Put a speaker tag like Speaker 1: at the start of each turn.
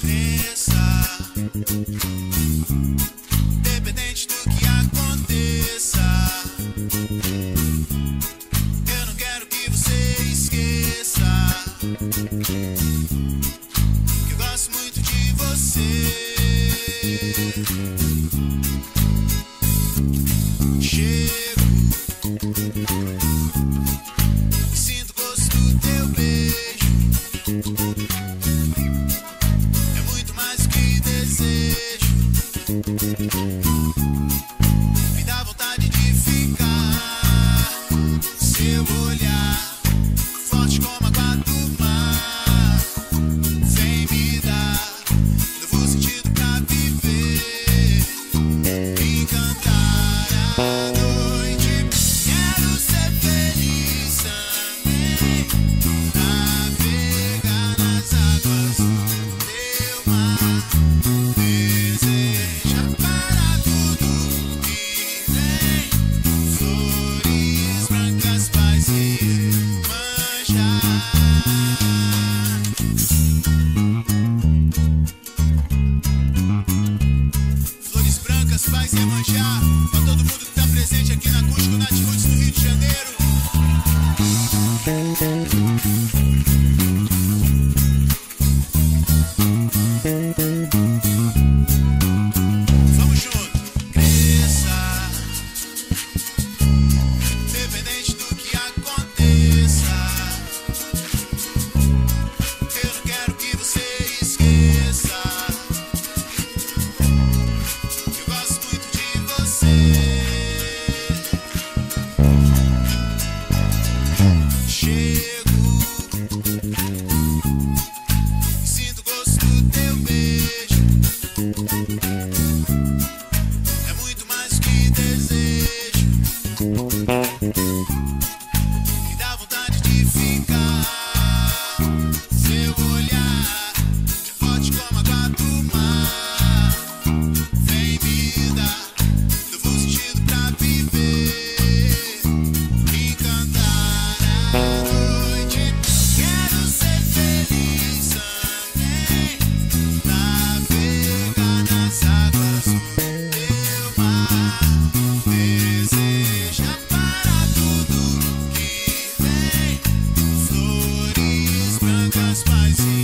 Speaker 1: cresça. Independente do que aconteça, eu não quero que você esqueça. Que gosto muito de você. Chego. Sinto gosto do teu beijo. Flores brancas, paz manjar. Pra todo mundo que tá presente aqui na Acústico Nativos do Rio de Janeiro. Música